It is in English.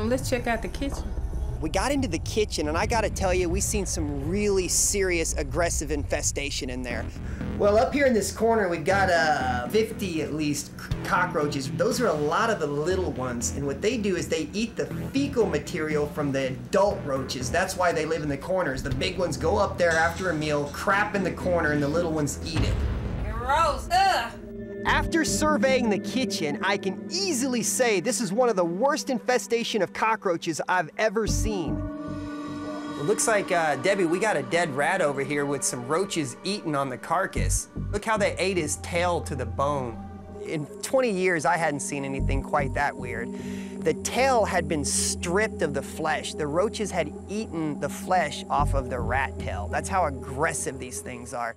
Um, let's check out the kitchen. We got into the kitchen, and I gotta tell you, we seen some really serious aggressive infestation in there. Well, up here in this corner, we've got uh, 50 at least cockroaches. Those are a lot of the little ones, and what they do is they eat the fecal material from the adult roaches. That's why they live in the corners. The big ones go up there after a meal, crap in the corner, and the little ones eat it. Gross, ugh. After surveying the kitchen, I can easily say this is one of the worst infestation of cockroaches I've ever seen. It looks like, uh, Debbie, we got a dead rat over here with some roaches eating on the carcass. Look how they ate his tail to the bone. In 20 years, I hadn't seen anything quite that weird. The tail had been stripped of the flesh. The roaches had eaten the flesh off of the rat tail. That's how aggressive these things are.